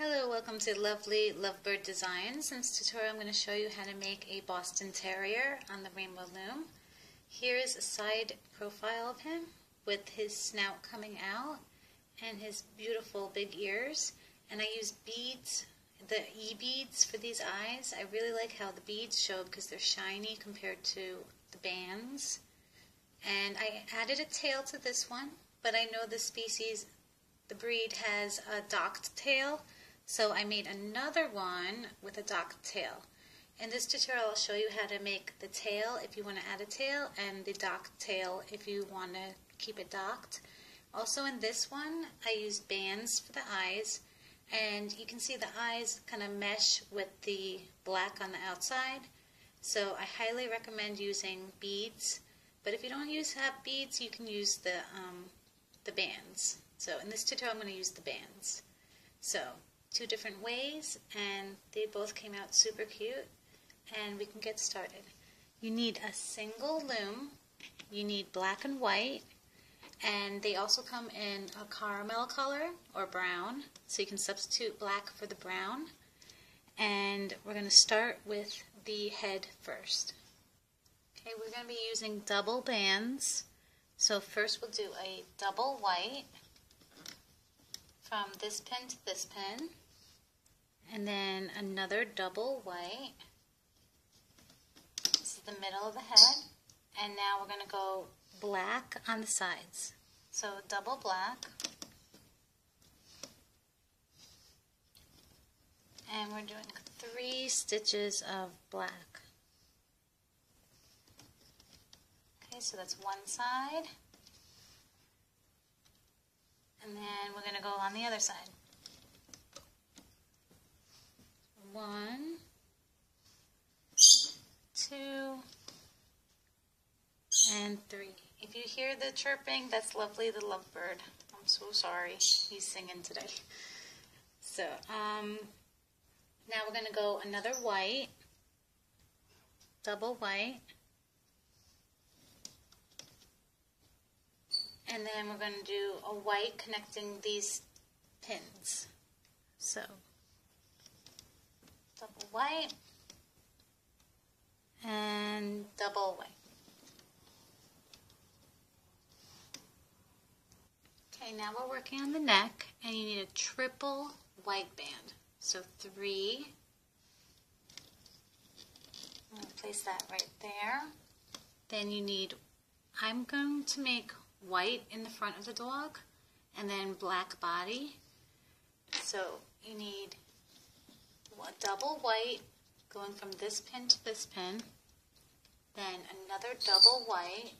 Hello, welcome to Lovely Lovebird Designs. In this tutorial I'm going to show you how to make a Boston Terrier on the Rainbow Loom. Here is a side profile of him with his snout coming out and his beautiful big ears. And I use beads, the E-beads for these eyes. I really like how the beads show because they're shiny compared to the bands. And I added a tail to this one, but I know the species, the breed has a docked tail, so I made another one with a docked tail. In this tutorial I'll show you how to make the tail if you want to add a tail and the docked tail if you want to keep it docked. Also in this one I used bands for the eyes and you can see the eyes kind of mesh with the black on the outside. So I highly recommend using beads, but if you don't use have beads you can use the, um, the bands. So in this tutorial I'm going to use the bands. So two different ways and they both came out super cute and we can get started. You need a single loom, you need black and white, and they also come in a caramel color or brown, so you can substitute black for the brown. And we're going to start with the head first. Okay, we're going to be using double bands. So first we'll do a double white from this pin to this pin and then another double white. This is the middle of the head. And now we're going to go black on the sides. So double black. And we're doing three stitches of black. Okay, so that's one side. And then we're going to go on the other side. One, two, and three. If you hear the chirping, that's Lovely the lovebird. I'm so sorry. He's singing today. So, um, now we're going to go another white, double white, and then we're going to do a white connecting these pins. So, double white, and double white. Okay, now we're working on the neck, and you need a triple white band. So three. I'm going to place that right there. Then you need, I'm going to make white in the front of the dog, and then black body. So you need a double white going from this pin to this pin, then another double white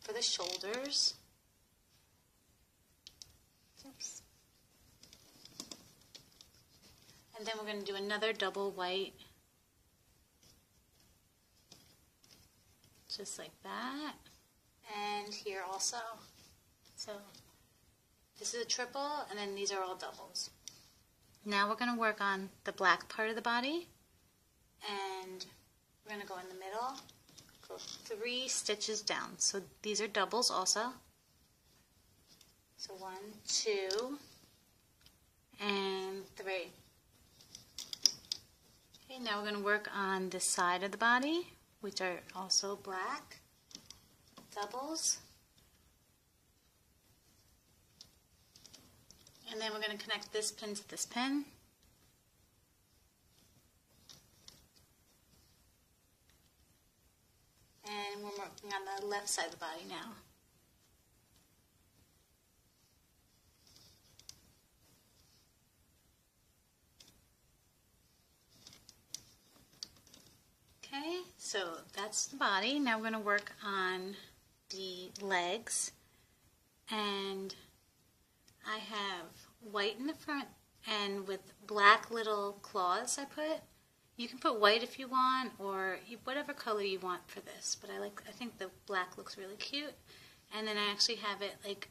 for the shoulders. Oops. And then we're going to do another double white, just like that. And here also. So this is a triple, and then these are all doubles. Now we're going to work on the black part of the body and we're going to go in the middle, go three stitches down. So these are doubles also. So one, two, and three. Okay, now we're going to work on the side of the body, which are also black, doubles. And then we're going to connect this pin to this pin. And we're working on the left side of the body now. Okay, so that's the body. Now we're going to work on the legs. And I have white in the front and with black little claws I put. You can put white if you want or whatever color you want for this, but I like I think the black looks really cute. And then I actually have it like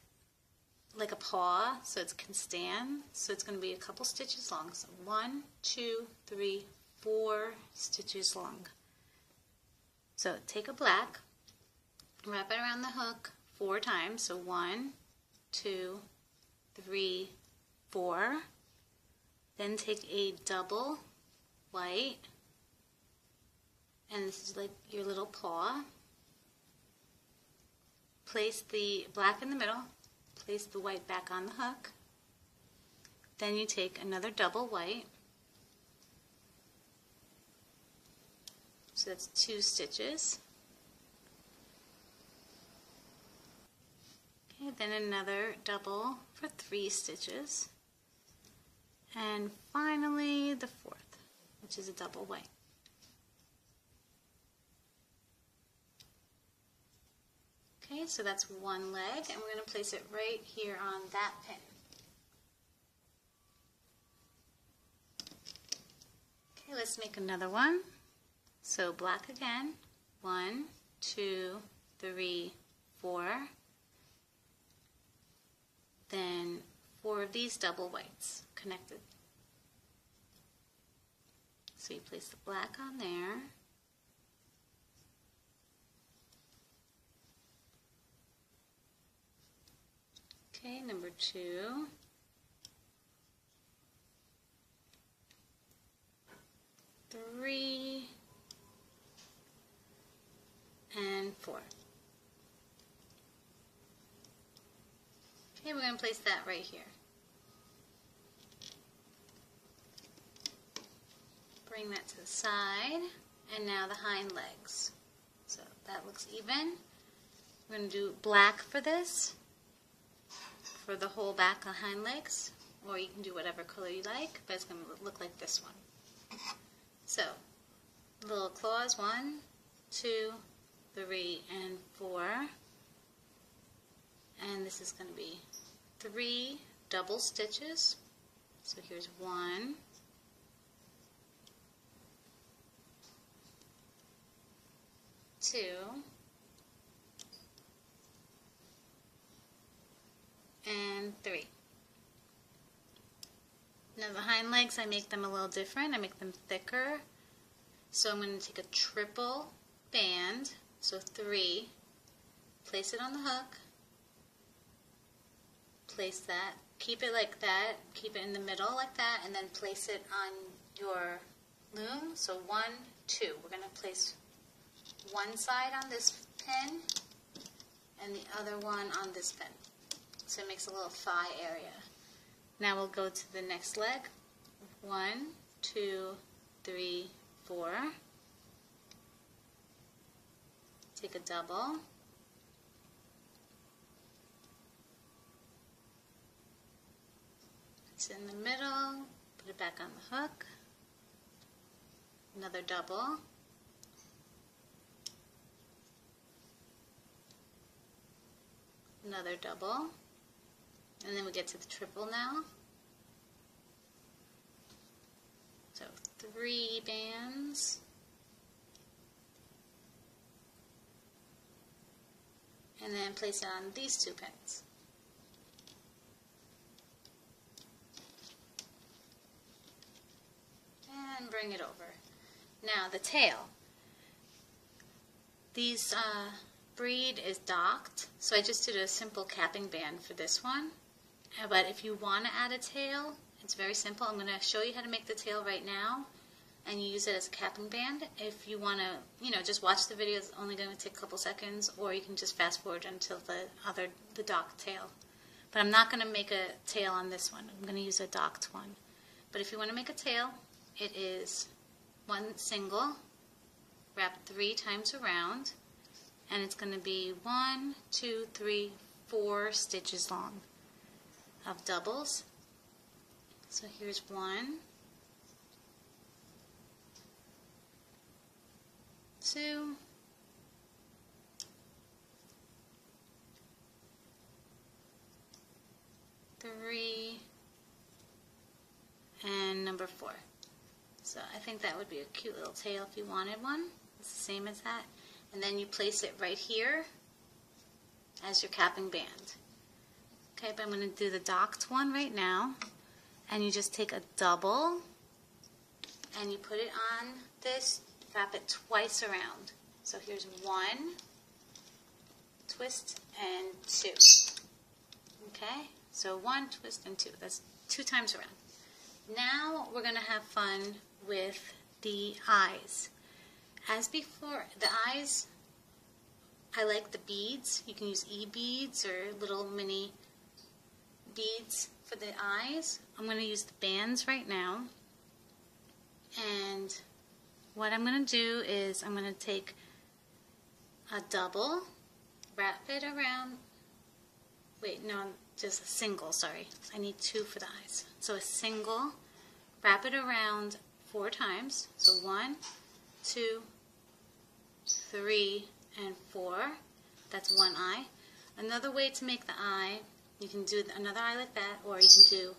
like a paw so it can stand. So it's going to be a couple stitches long. So one, two, three, four stitches long. So take a black, wrap it around the hook four times. So one, two, three, four. Then take a double white, and this is like your little paw. Place the black in the middle, place the white back on the hook. Then you take another double white. So that's two stitches. Okay, then another double for three stitches. And finally the fourth, which is a double white. Okay, so that's one leg, and we're going to place it right here on that pin. Okay, let's make another one. So black again, one, two, three, four. Then four of these double whites connected. So you place the black on there. Okay, number two. Three. And four. Okay, we're going to place that right here. Bring that to the side, and now the hind legs. So that looks even. We're going to do black for this for the whole back of hind legs, or you can do whatever color you like, but it's going to look like this one. So, little claws, one, two, three, and four. And this is going to be three double stitches. So here's one, two, and three. Now the hind legs, I make them a little different. I make them thicker. So I'm going to take a triple band, so three, place it on the hook, place that, keep it like that, keep it in the middle like that, and then place it on your loom. So one, two. We're going to place one side on this pin and the other one on this pin. So it makes a little thigh area. Now we'll go to the next leg. One, two, three, four. Take a double. It's in the middle. Put it back on the hook. Another double. Another double. And then we get to the triple now. So three bands. And then place it on these two pins. And bring it over. Now the tail. These uh, breed is docked, so I just did a simple capping band for this one. Uh, but if you want to add a tail, it's very simple. I'm going to show you how to make the tail right now and you use it as a capping band. If you want to, you know, just watch the video, it's only going to take a couple seconds, or you can just fast forward until the other, the docked tail. But I'm not going to make a tail on this one. I'm going to use a docked one. But if you want to make a tail, it is one single, wrapped three times around, and it's going to be one, two, three, four stitches long of doubles. So here's one, two, three, and number four. So I think that would be a cute little tail if you wanted one. It's the same as that. And then you place it right here as your capping band. Okay, but I'm going to do the docked one right now. And you just take a double and you put it on this, wrap it twice around. So here's one, twist, and two. Okay, so one, twist, and two. That's two times around. Now we're going to have fun with the eyes. As before, the eyes, I like the beads. You can use e-beads or little mini beads for the eyes. I'm going to use the bands right now. And what I'm going to do is I'm going to take a double, wrap it around, wait, no, just a single, sorry. I need two for the eyes. So a single, wrap it around four times. So one, two, three, and four. That's one eye. Another way to make the eye, you can do another eye like that, or you can do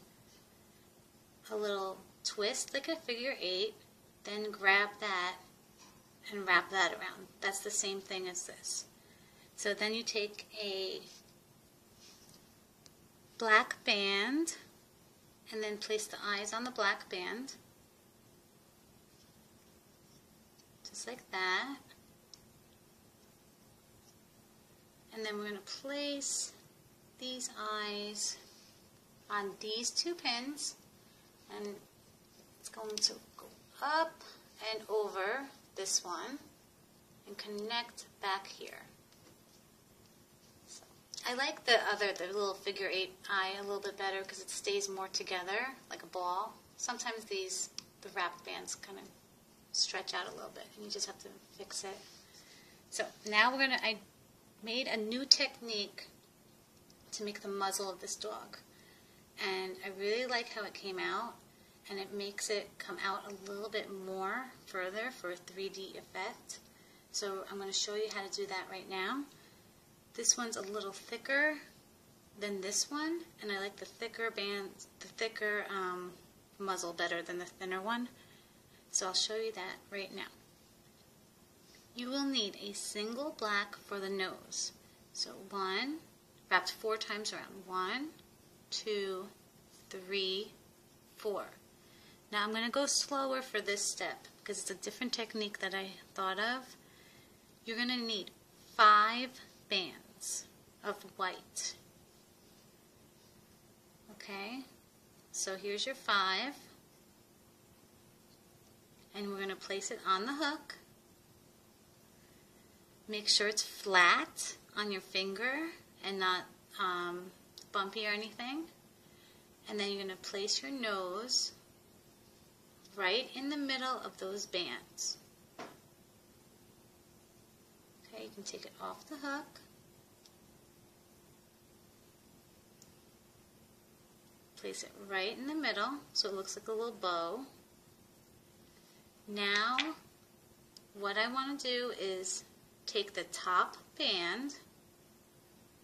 a little twist like a figure eight, then grab that and wrap that around. That's the same thing as this. So then you take a black band and then place the eyes on the black band. Just like that. And then we're going to place these eyes on these two pins and it's going to go up and over this one and connect back here. So, I like the other, the little figure eight eye a little bit better because it stays more together like a ball. Sometimes these, the wrap bands kind of stretch out a little bit and you just have to fix it. So now we're going to, I made a new technique to make the muzzle of this dog. And I really like how it came out and it makes it come out a little bit more further for a 3D effect. So I'm going to show you how to do that right now. This one's a little thicker than this one, and I like the thicker band, the thicker um, muzzle better than the thinner one. So I'll show you that right now. You will need a single black for the nose. So one, wrapped four times around. One, two, three, four. Now I'm going to go slower for this step because it's a different technique that I thought of. You're going to need five bands of white. Okay, so here's your five. And we're going to place it on the hook. Make sure it's flat on your finger and not um, bumpy or anything. And then you're going to place your nose right in the middle of those bands. Okay, you can take it off the hook. Place it right in the middle so it looks like a little bow. Now, what I want to do is take the top band.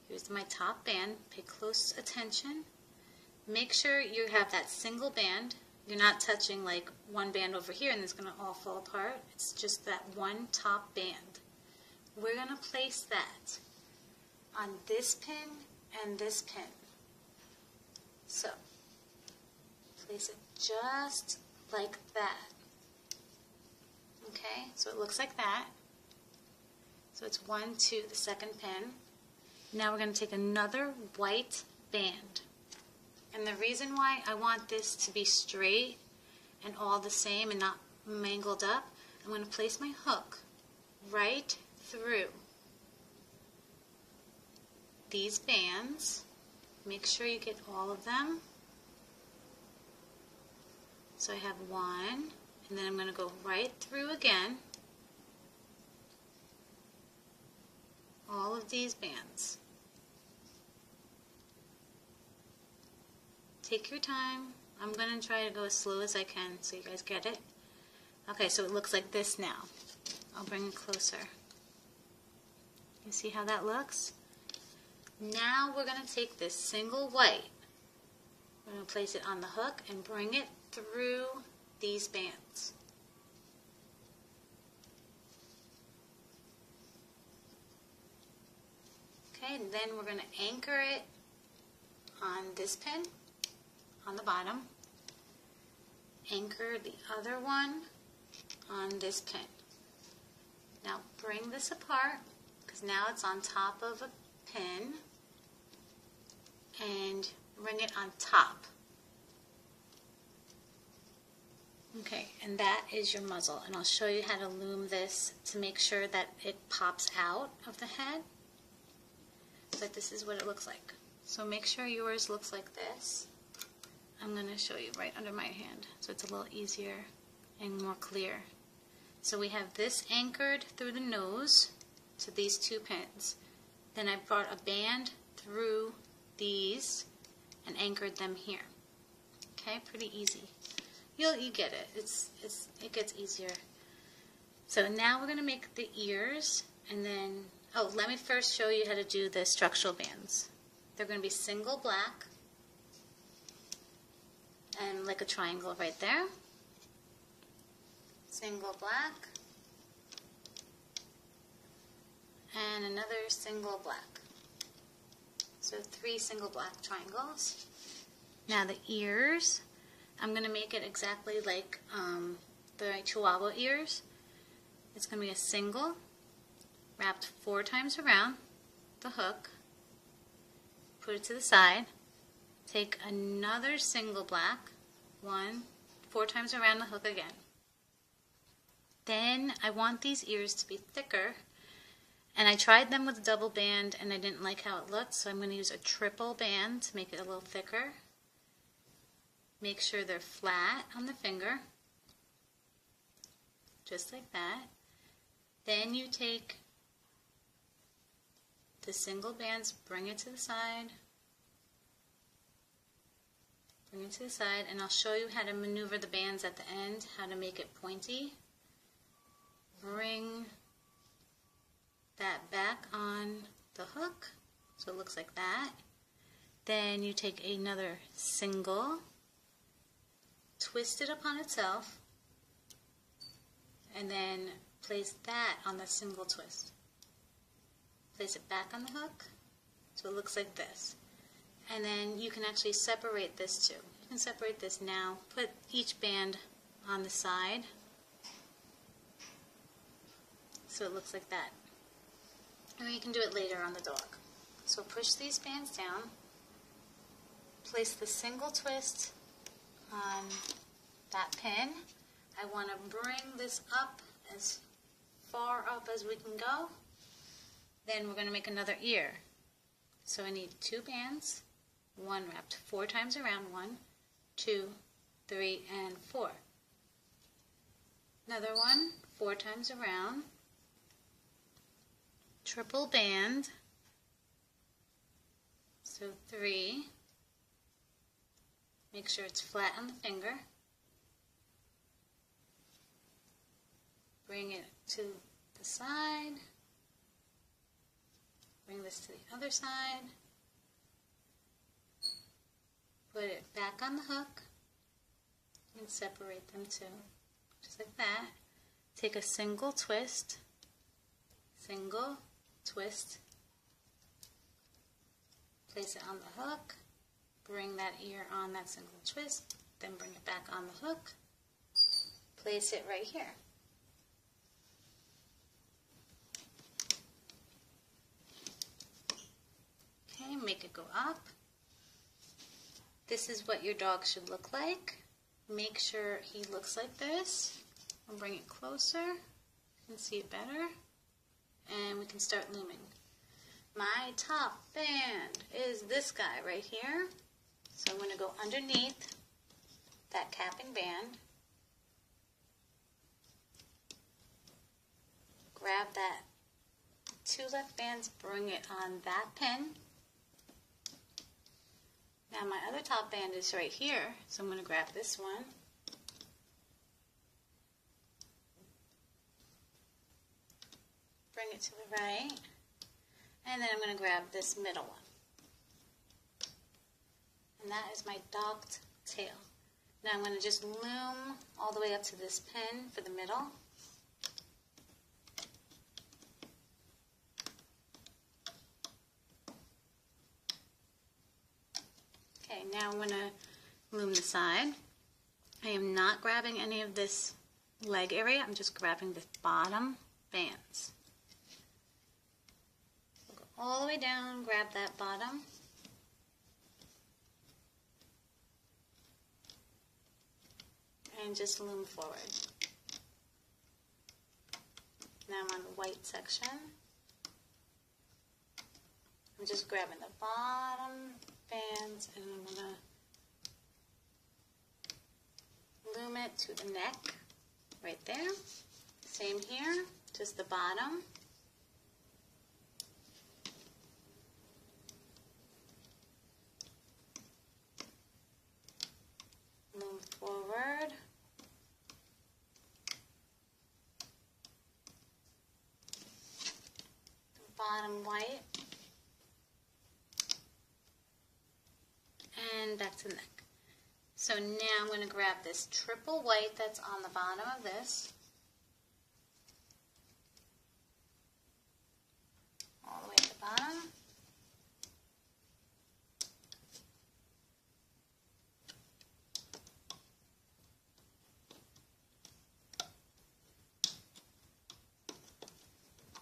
Here's my top band. Pay close attention. Make sure you have that single band you're not touching like one band over here and it's going to all fall apart. It's just that one top band. We're going to place that on this pin and this pin. So, place it just like that. Okay, so it looks like that. So it's one, two, the second pin. Now we're going to take another white band. And the reason why I want this to be straight and all the same and not mangled up, I'm going to place my hook right through these bands. Make sure you get all of them. So I have one, and then I'm going to go right through again all of these bands. Take your time. I'm going to try to go as slow as I can so you guys get it. Okay, so it looks like this now. I'll bring it closer. You see how that looks? Now we're going to take this single white. We're going to place it on the hook and bring it through these bands. Okay, and then we're going to anchor it on this pin on the bottom. Anchor the other one on this pin. Now bring this apart because now it's on top of a pin and bring it on top. Okay, and that is your muzzle. And I'll show you how to loom this to make sure that it pops out of the head. But this is what it looks like. So make sure yours looks like this. I'm going to show you right under my hand so it's a little easier and more clear. So we have this anchored through the nose to these two pins. Then I brought a band through these and anchored them here. Okay, pretty easy. You'll you get it. It's it's it gets easier. So now we're gonna make the ears and then oh let me first show you how to do the structural bands. They're gonna be single black and like a triangle right there. Single black and another single black. So three single black triangles. Now the ears, I'm going to make it exactly like um, the Chihuahua ears. It's going to be a single wrapped four times around the hook. Put it to the side. Take another single black, one, four times around the hook again. Then I want these ears to be thicker and I tried them with a double band and I didn't like how it looked, so I'm going to use a triple band to make it a little thicker. Make sure they're flat on the finger, just like that. Then you take the single bands, bring it to the side, bring it to the side, and I'll show you how to maneuver the bands at the end, how to make it pointy. Bring that back on the hook, so it looks like that. Then you take another single, twist it upon itself, and then place that on the single twist. Place it back on the hook, so it looks like this. And then you can actually separate this too. You can separate this now. Put each band on the side, so it looks like that. And you can do it later on the dog. So push these bands down, place the single twist on that pin. I want to bring this up as far up as we can go. Then we're going to make another ear. So I need two bands, one wrapped four times around, one, two, three, and four. Another one, four times around, triple band. So three. Make sure it's flat on the finger. Bring it to the side. Bring this to the other side. Put it back on the hook and separate them too. Just like that. Take a single twist, single, twist, place it on the hook, bring that ear on that single twist, then bring it back on the hook, place it right here. Okay, make it go up. This is what your dog should look like. Make sure he looks like this. I'll bring it closer. You can see it better and we can start looming. My top band is this guy right here. So I'm going to go underneath that capping band. Grab that two left bands, bring it on that pin. Now my other top band is right here, so I'm going to grab this one bring it to the right, and then I'm going to grab this middle one. And that is my docked tail. Now I'm going to just loom all the way up to this pin for the middle. Okay, now I'm going to loom the side. I am not grabbing any of this leg area, I'm just grabbing the bottom bands all the way down, grab that bottom. And just loom forward. Now I'm on the white section. I'm just grabbing the bottom bands and I'm going to loom it to the neck right there. Same here, just the bottom. Loom forward. Bottom white. And back to the neck. So now I'm going to grab this triple white that's on the bottom of this. All the way to the bottom.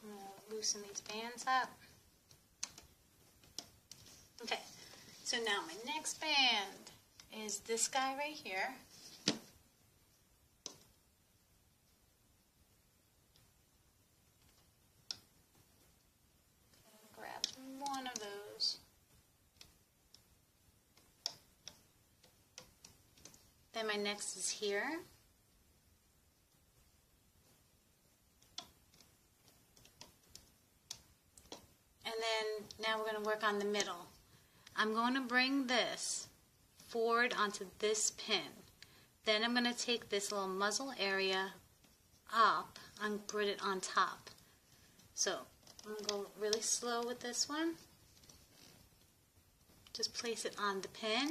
I'm going to loosen these bands up. Okay, so now my next band is this guy right here. Grab one of those. Then my next is here. And then now we're going to work on the middle. I'm going to bring this forward onto this pin. Then I'm going to take this little muzzle area up and put it on top. So I'm going to go really slow with this one. Just place it on the pin.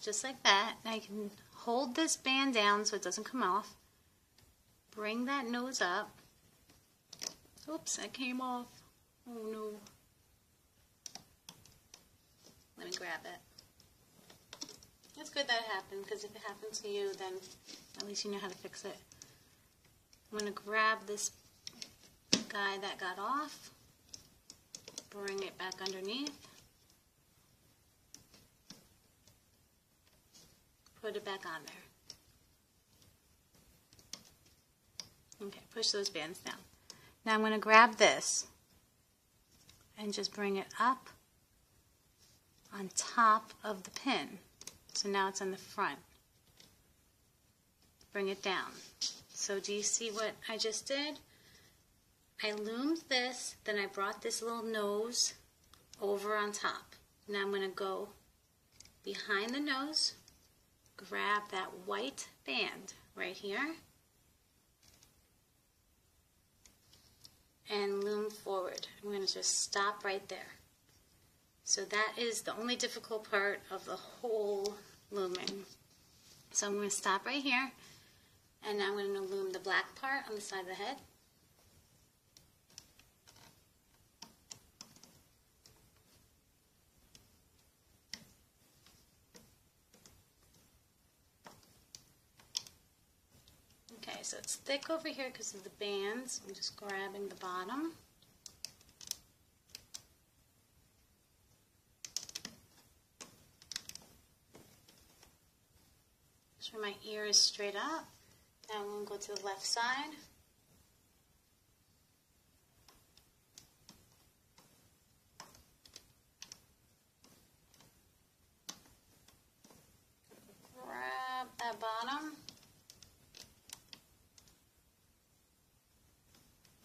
Just like that. Now you can hold this band down so it doesn't come off. Bring that nose up. Oops, that came off. Oh no. Let me grab it. It's good that it happened because if it happens to you, then at least you know how to fix it. I'm going to grab this guy that got off, bring it back underneath, put it back on there. Okay, push those bands down. Now I'm going to grab this and just bring it up on top of the pin. So now it's on the front. Bring it down. So do you see what I just did? I loomed this, then I brought this little nose over on top. Now I'm going to go behind the nose, grab that white band right here, and loom forward. I'm going to just stop right there. So that is the only difficult part of the whole looming. So I'm going to stop right here and I'm going to loom the black part on the side of the head. Okay, so it's thick over here because of the bands. I'm just grabbing the bottom. Make sure my ear is straight up. Now I'm going to go to the left side. Grab that bottom.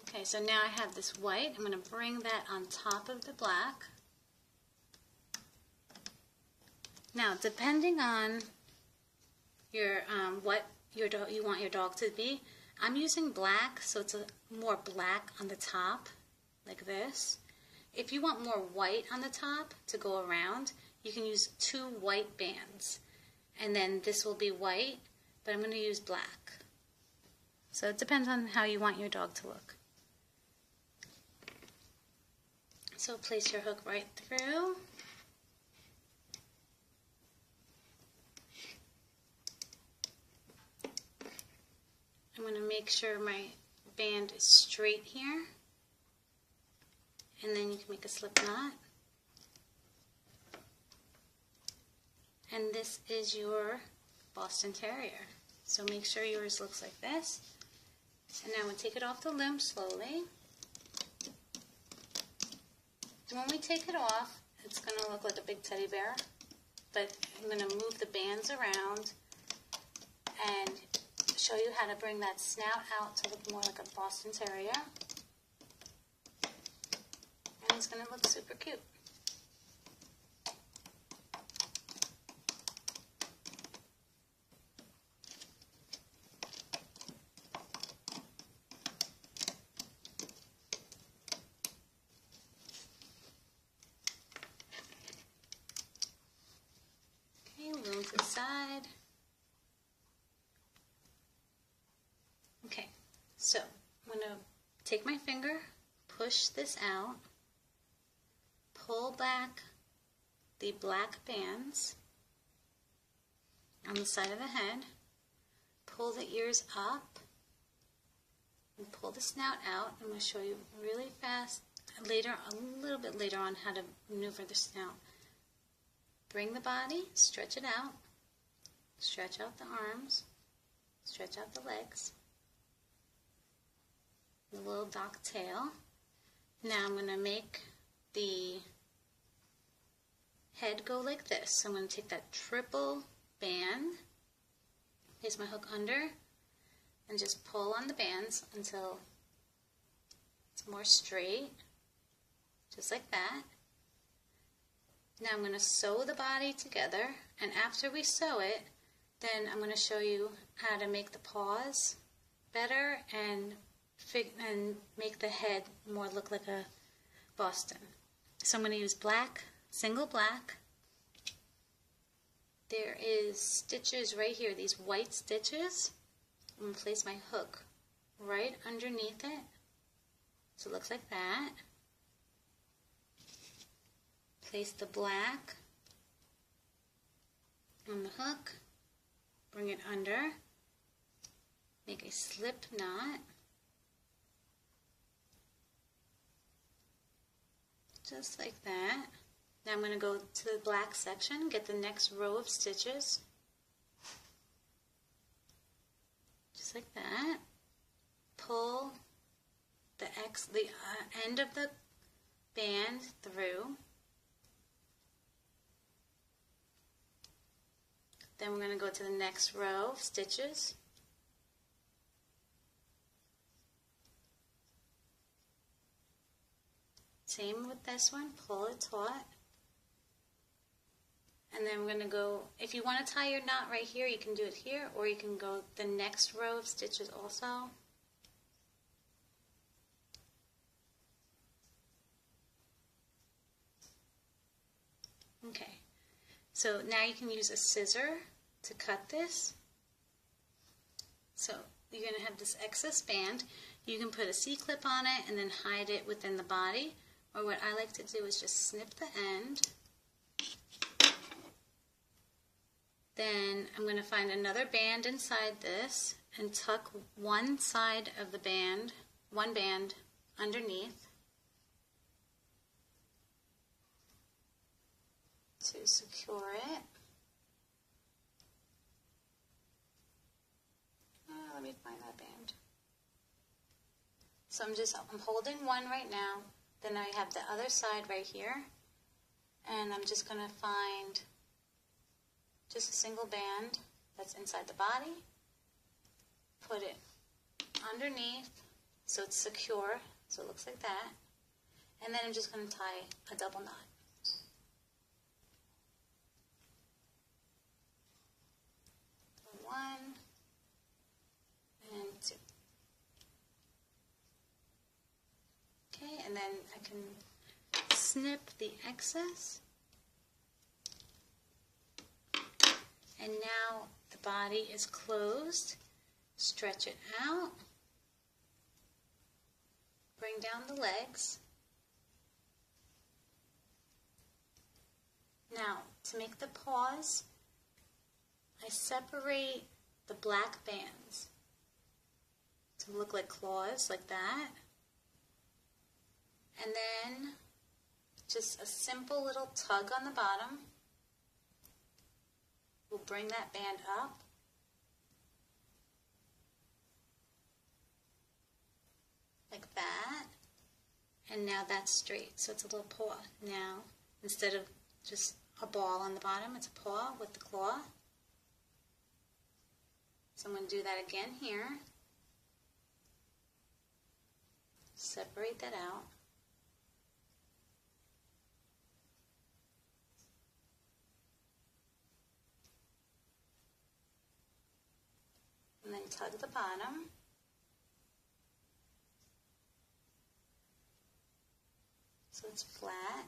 Okay, so now I have this white. I'm going to bring that on top of the black. Now, depending on your um, what your dog you want your dog to be, I'm using black, so it's a more black on the top, like this. If you want more white on the top to go around, you can use two white bands. And then this will be white, but I'm going to use black. So it depends on how you want your dog to look. So place your hook right through. I'm going to make sure my band is straight here. And then you can make a slip knot. And this is your Boston Terrier. So make sure yours looks like this. And now we take it off the loom slowly. And when we take it off, it's going to look like a big teddy bear. But I'm going to move the bands around and show you how to bring that snout out to look more like a Boston Terrier. And it's going to look super cute. Okay, loom to the side. Okay, so I'm going to take my finger, push this out, pull back the black bands on the side of the head, pull the ears up, and pull the snout out. I'm going to show you really fast later, a little bit later on, how to maneuver the snout. Bring the body, stretch it out, stretch out the arms, stretch out the legs, the little dock tail. Now I'm going to make the head go like this. So I'm going to take that triple band, place my hook under, and just pull on the bands until it's more straight, just like that. Now I'm going to sew the body together, and after we sew it, then I'm going to show you how to make the paws better and and make the head more look like a Boston. So I'm going to use black, single black. There is stitches right here, these white stitches. I'm going to place my hook right underneath it. So it looks like that. Place the black on the hook, bring it under, make a slip knot. Just like that. Now I'm going to go to the black section, get the next row of stitches, just like that. Pull the X, the uh, end of the band through. Then we're going to go to the next row of stitches. Same with this one, pull it taut. And then we're going to go, if you want to tie your knot right here, you can do it here, or you can go the next row of stitches also. Okay, so now you can use a scissor to cut this. So you're going to have this excess band. You can put a C-clip on it and then hide it within the body. Or what I like to do is just snip the end. Then I'm going to find another band inside this and tuck one side of the band, one band underneath to secure it. Uh, let me find that band. So I'm just, I'm holding one right now. Then I have the other side right here. And I'm just going to find just a single band that's inside the body. Put it underneath so it's secure, so it looks like that. And then I'm just going to tie a double knot. One and two. Okay, and then I can snip the excess. And now the body is closed. Stretch it out. Bring down the legs. Now, to make the paws, I separate the black bands to look like claws, like that. And then just a simple little tug on the bottom. We'll bring that band up. Like that. And now that's straight, so it's a little paw. Now, instead of just a ball on the bottom, it's a paw with the claw. So I'm going to do that again here. Separate that out. Tug the bottom. So it's flat.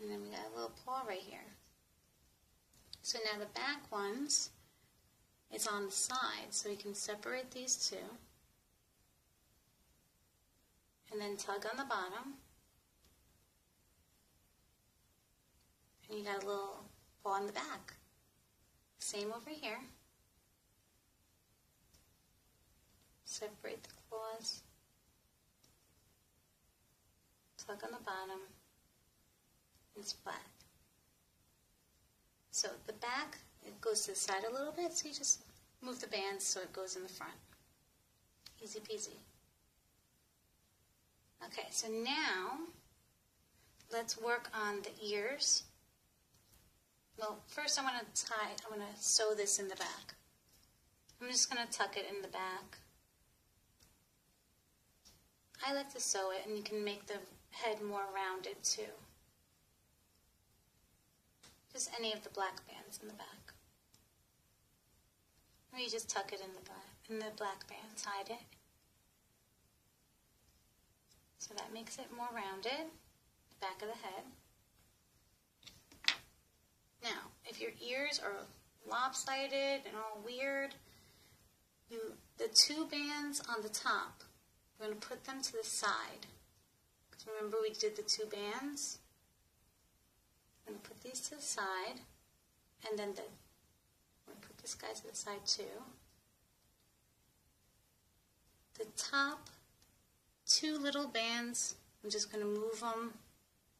And then we got a little paw right here. So now the back ones is on the side, so we can separate these two. And then tug on the bottom. And you got a little paw on the back. Same over here. Separate the claws. Tug on the bottom. It's flat. So the back, it goes to the side a little bit, so you just move the bands so it goes in the front. Easy peasy. Okay, so now let's work on the ears. Well, first I want to tie, I want to sew this in the back. I'm just going to tuck it in the back. I like to sew it and you can make the head more rounded too just any of the black bands in the back. Or you just tuck it in the black, in the black bands, hide it. So that makes it more rounded, the back of the head. Now, if your ears are lopsided and all weird, you the two bands on the top, we're going to put them to the side. Because remember we did the two bands? I'm going to put these to the side, and then the, I'm going to put this guy to the side too. The top two little bands, I'm just going to move them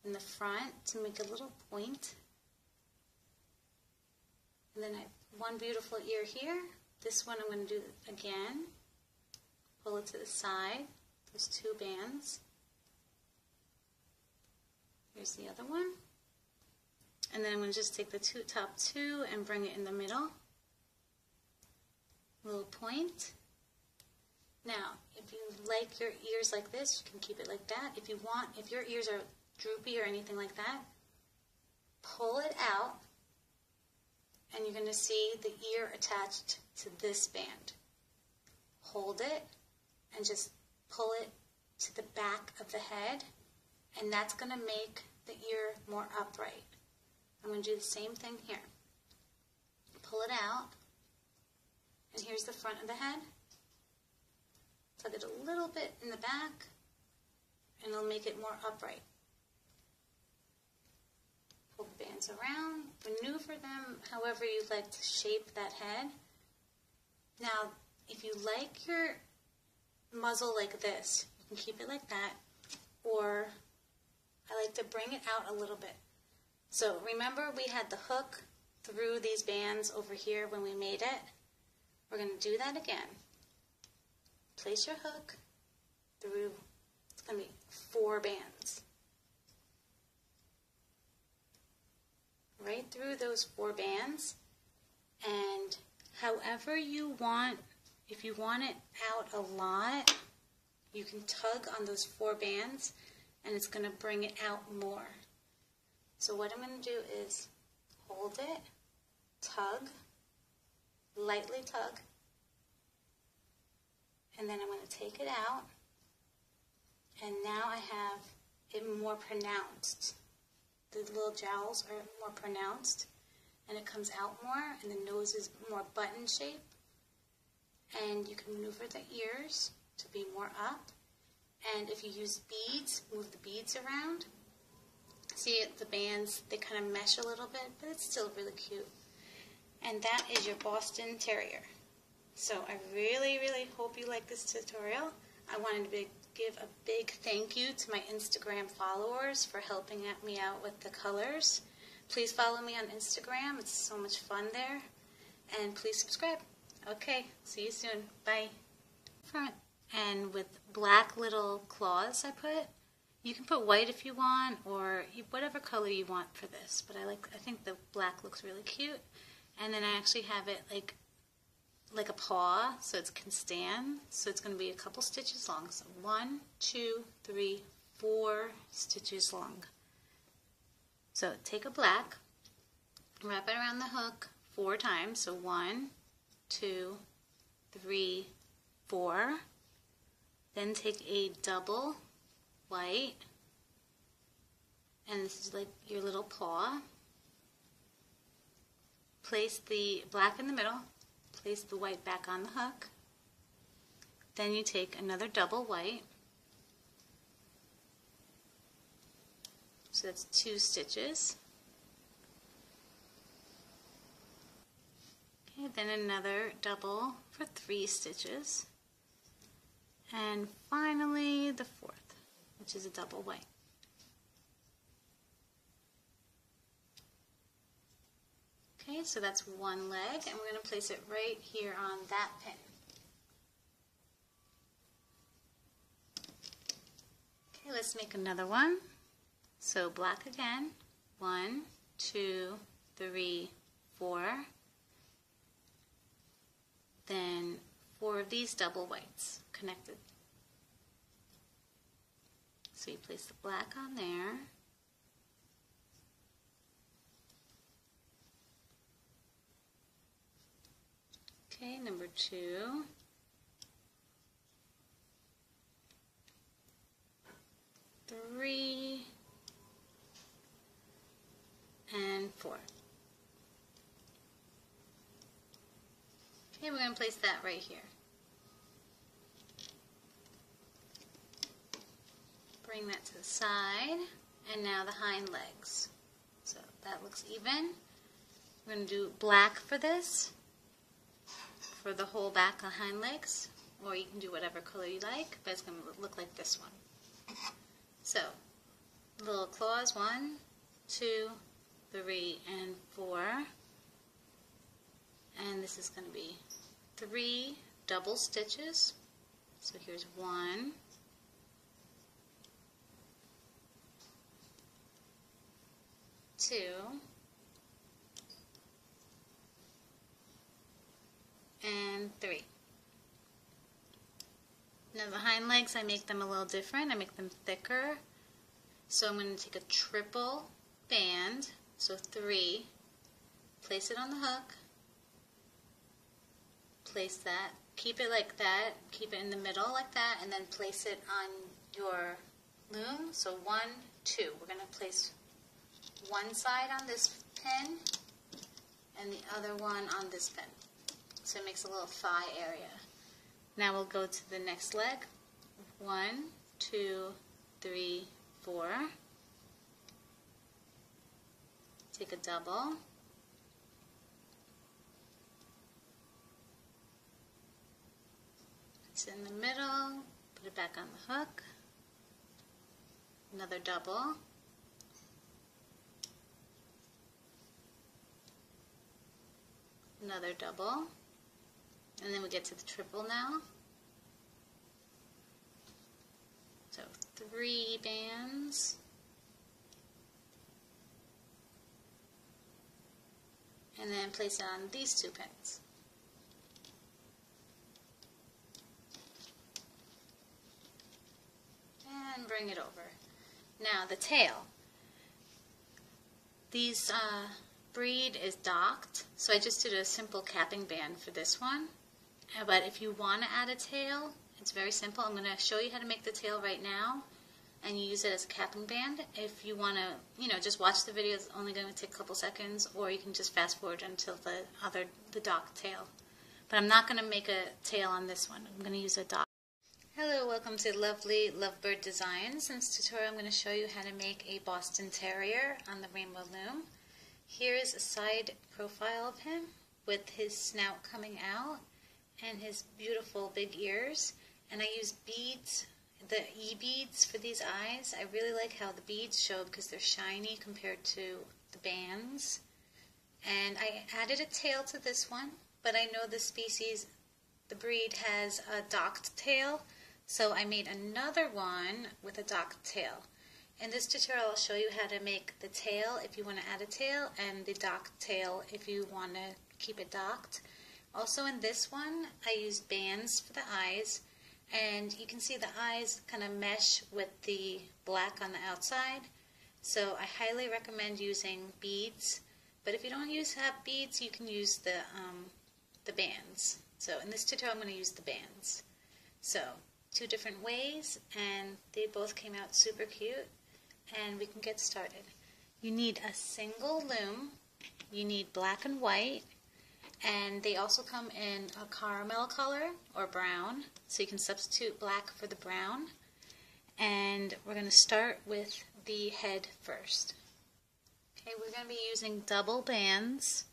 in the front to make a little point. And then I have one beautiful ear here. This one I'm going to do again. Pull it to the side, those two bands. Here's the other one. And then I'm going to just take the two, top two and bring it in the middle. Little point. Now, if you like your ears like this, you can keep it like that. If you want, if your ears are droopy or anything like that, pull it out and you're going to see the ear attached to this band. Hold it and just pull it to the back of the head and that's going to make the ear more upright. I'm going to do the same thing here. Pull it out, and here's the front of the head. Tuck it a little bit in the back, and it'll make it more upright. Bands around, maneuver them however you like to shape that head. Now, if you like your muzzle like this, you can keep it like that, or I like to bring it out a little bit. So remember we had the hook through these bands over here when we made it? We're going to do that again. Place your hook through, it's going to be four bands. Right through those four bands. And however you want, if you want it out a lot, you can tug on those four bands and it's going to bring it out more. So what I'm going to do is hold it, tug, lightly tug, and then I'm going to take it out, and now I have it more pronounced. The little jowls are more pronounced, and it comes out more, and the nose is more button shape, and you can maneuver the ears to be more up, and if you use beads, move the beads around, See the bands, they kind of mesh a little bit, but it's still really cute. And that is your Boston Terrier. So I really, really hope you like this tutorial. I wanted to give a big thank you to my Instagram followers for helping me out with the colors. please follow me on Instagram. It's so much fun there. And please subscribe. Okay, see you soon. Bye. Front. And with black little claws I put, you can put white if you want or whatever color you want for this. But I like, I think the black looks really cute. And then I actually have it like like a paw so it can stand. So it's going to be a couple stitches long. So one, two, three, four stitches long. So take a black, wrap it around the hook four times. So one, two, three, four. Then take a double white, and this is like your little paw. Place the black in the middle, place the white back on the hook. Then you take another double white. So that's two stitches. Okay, then another double for three stitches. And finally the fourth, which is a double white. So that's one leg, and we're going to place it right here on that pin. Okay, let's make another one. So black again, one, two, three, four. Then four of these double whites connected. So you place the black on there. Okay, number two. Three. And four. Okay, we're going to place that right here. Bring that to the side. And now the hind legs. So that looks even. We're going to do black for this for the whole back and hind legs, or you can do whatever color you like, but it's going to look like this one. So, little claws, one, two, three, and four. And this is going to be three double stitches. So here's one, two, three. Now the hind legs, I make them a little different. I make them thicker. So I'm going to take a triple band, so three, place it on the hook, place that, keep it like that, keep it in the middle like that, and then place it on your loom. So one, two. We're going to place one side on this pin and the other one on this pin. So it makes a little thigh area. Now we'll go to the next leg. One, two, three, four. Take a double. It's in the middle. Put it back on the hook. Another double. Another double. And then we get to the triple now. So three bands. And then place it on these two pins. And bring it over. Now the tail. These uh, breed is docked, so I just did a simple capping band for this one. But if you want to add a tail, it's very simple. I'm going to show you how to make the tail right now and you use it as a capping band. If you want to, you know, just watch the video, it's only going to take a couple seconds, or you can just fast forward until the other, the dock tail. But I'm not going to make a tail on this one. I'm going to use a dock. Hello, welcome to Lovely Lovebird Designs. In this tutorial, I'm going to show you how to make a Boston Terrier on the Rainbow Loom. Here is a side profile of him with his snout coming out and his beautiful big ears. And I use beads, the E-beads for these eyes. I really like how the beads show because they're shiny compared to the the bands. And I added a tail to this one, but I know the species, the breed has a docked tail, so I made another one with a docked tail. In this tutorial, I'll show you how to make the tail if you want to add a tail and the docked tail if you want to keep it docked. Also in this one, I used bands for the eyes and you can see the eyes kind of mesh with the black on the outside. So I highly recommend using beads, but if you don't use have beads, you can use the, um, the bands. So in this tutorial, I'm going to use the bands. So two different ways, and they both came out super cute and we can get started. You need a single loom, you need black and white, and they also come in a caramel color or brown, so you can substitute black for the brown. And we're going to start with the head first. Okay, we're going to be using double bands.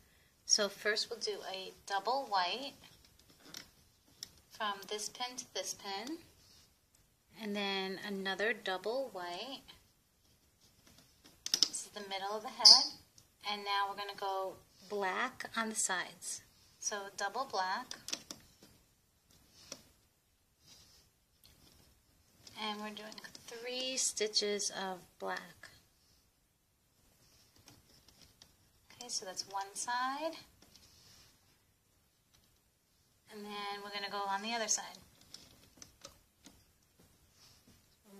So first we'll do a double white from this pin to this pin, and then another double white This is the middle of the head. And now we're going to go black on the sides. So double black. And we're doing three stitches of black. Okay, so that's one side. And then we're going to go on the other side.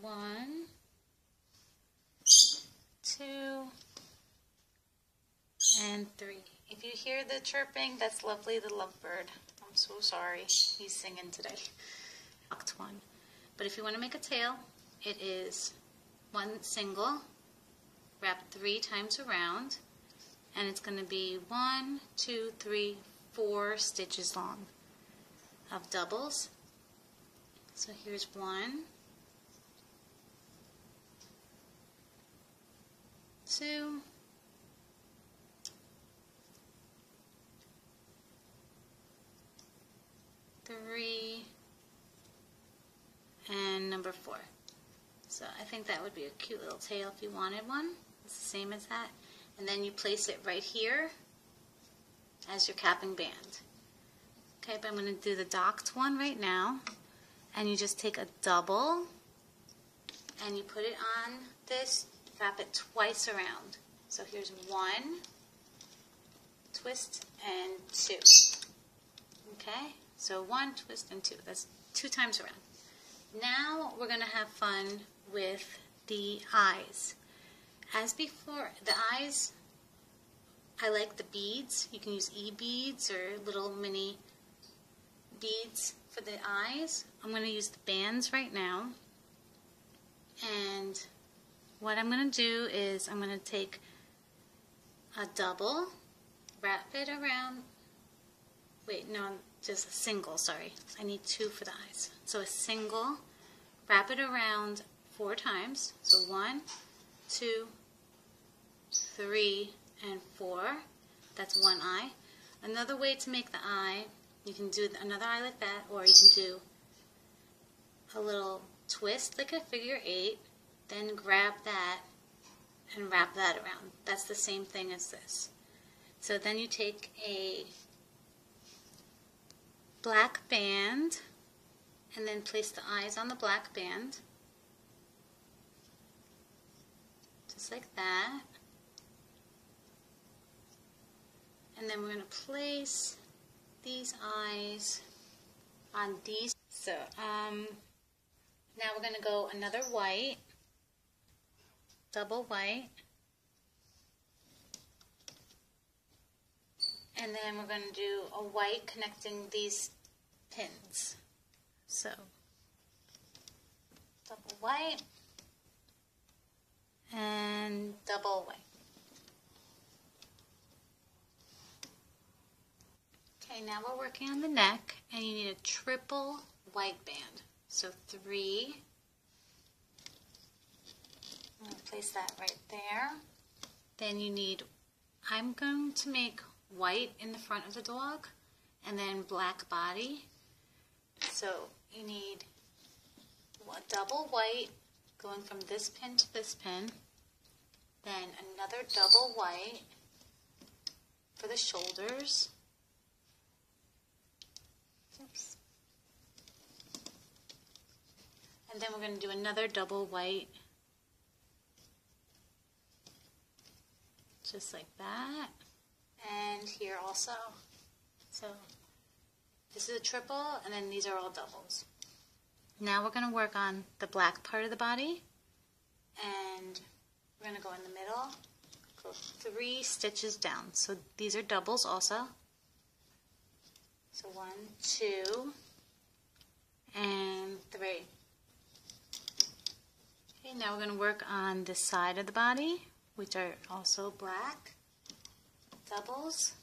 One, two, and three. If you hear the chirping, that's Lovely the lovebird. I'm so sorry. He's singing today. Locked one. But if you want to make a tail, it is one single, wrapped three times around, and it's going to be one, two, three, four stitches long of doubles. So here's one, two, three, and number four. So I think that would be a cute little tail if you wanted one. It's the same as that. And then you place it right here as your capping band. Okay, but I'm going to do the docked one right now. And you just take a double and you put it on this wrap it twice around. So here's one, twist, and two. Okay, so one, twist, and two. That's two times around. Now we're going to have fun with the eyes. As before, the eyes, I like the beads. You can use e-beads or little mini beads for the eyes. I'm going to use the bands right now. And what I'm going to do is I'm going to take a double, wrap it around, wait, no, just a single, sorry. I need two for the eyes. So a single, wrap it around four times. So one, two, three, and four. That's one eye. Another way to make the eye, you can do another eye like that, or you can do a little twist like a figure eight, then grab that and wrap that around. That's the same thing as this. So then you take a black band and then place the eyes on the black band. Just like that. And then we're going to place these eyes on these. So um, now we're going to go another white double white. And then we're going to do a white connecting these pins. So, double white and double white. Okay, now we're working on the neck and you need a triple white band. So three I'm going to place that right there. Then you need, I'm going to make white in the front of the dog and then black body. So you need a double white going from this pin to this pin. Then another double white for the shoulders. Oops. And then we're going to do another double white. Just like that. And here also. So this is a triple, and then these are all doubles. Now we're going to work on the black part of the body. And we're going to go in the middle, go three stitches down. So these are doubles also. So one, two, and three. Okay, now we're going to work on the side of the body, which are also black. Doubles.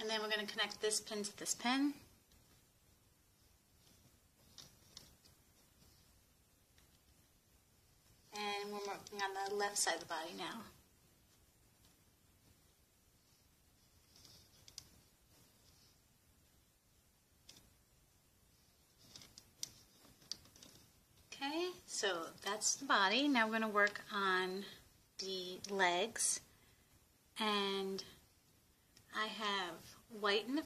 And then we're going to connect this pin to this pin. And we're working on the left side of the body now. Okay, so that's the body. Now we're going to work on the legs. And I have white in the